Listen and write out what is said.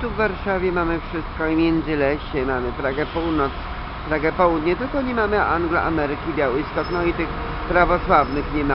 tu w Warszawie mamy wszystko i Międzylesie, mamy Pragę Północ, Pragę Południe, tylko nie mamy Anglo-Ameryki, Białystok, no i tych prawosławnych nie ma.